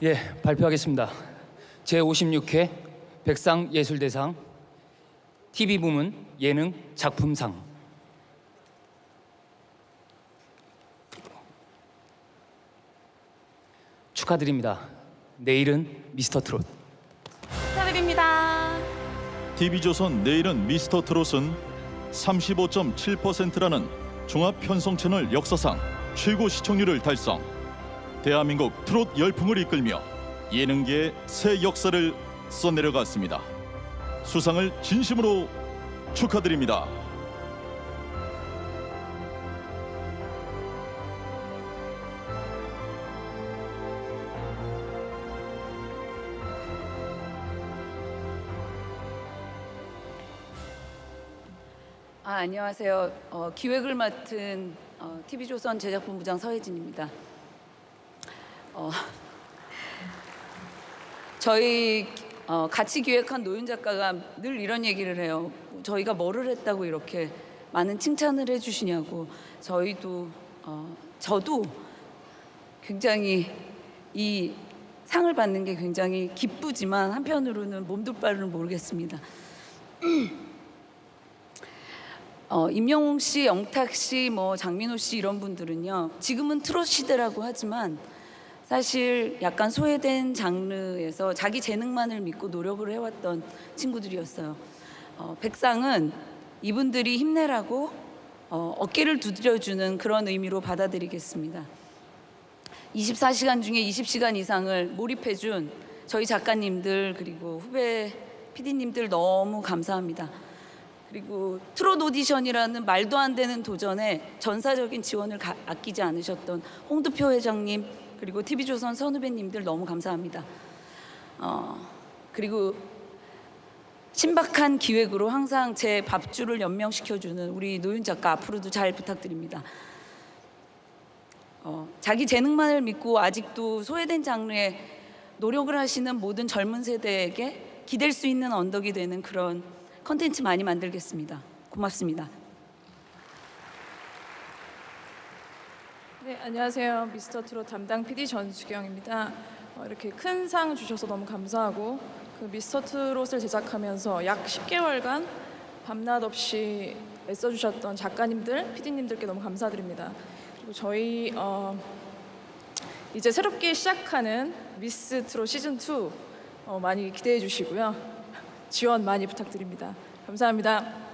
예, 발표하겠습니다. 제56회 백상 예술대상 TV 부문 예능 작품상 축하드립니다. 내일은 미스터 트롯. 축하드립니다. TV조선 내일은 미스터 트롯은 35.7%라는 종합 편성 채널 역사상 최고 시청률을 달성. 대한민국 트롯 열풍을 이끌며 예능계의 새 역사를 써내려갔습니다. 수상을 진심으로 축하드립니다. 아, 안녕하세요. 어, 기획을 맡은 어, TV조선 제작본부장 서혜진입니다. 어, 저희 어, 같이 기획한 노윤 작가가 늘 이런 얘기를 해요. 저희가 뭐를 했다고 이렇게 많은 칭찬을 해주시냐고. 저희도 어, 저도 굉장히 이 상을 받는 게 굉장히 기쁘지만 한편으로는 몸둘 바를 모르겠습니다. 어, 임영웅 씨, 영탁 씨, 뭐 장민호 씨 이런 분들은요. 지금은 트롯 시대라고 하지만 사실 약간 소외된 장르에서 자기 재능만을 믿고 노력을 해왔던 친구들이었어요. 어, 백상은 이분들이 힘내라고 어, 어깨를 두드려주는 그런 의미로 받아들이겠습니다. 24시간 중에 20시간 이상을 몰입해준 저희 작가님들 그리고 후배 PD님들 너무 감사합니다. 그리고 트롯 오디션이라는 말도 안 되는 도전에 전사적인 지원을 가, 아끼지 않으셨던 홍두표 회장님 그리고 TV조선 선후배님들 너무 감사합니다. 어, 그리고 신박한 기획으로 항상 제 밥줄을 연명시켜주는 우리 노윤 작가 앞으로도 잘 부탁드립니다. 어, 자기 재능만을 믿고 아직도 소외된 장르에 노력을 하시는 모든 젊은 세대에게 기댈 수 있는 언덕이 되는 그런 컨텐츠 많이 만들겠습니다. 고맙습니다. 안녕하세요. 미스터 트롯 담당 PD 전수경입니다. 어, 이렇게 큰 상 주셔서 너무 감사하고 그 미스터 트롯을 제작하면서 약 10개월간 밤낮 없이 애써주셨던 작가님들, PD님들께 너무 감사드립니다. 그리고 저희 어, 이제 새롭게 시작하는 미스 트롯 시즌 2 어, 많이 기대해 주시고요. 지원 많이 부탁드립니다. 감사합니다.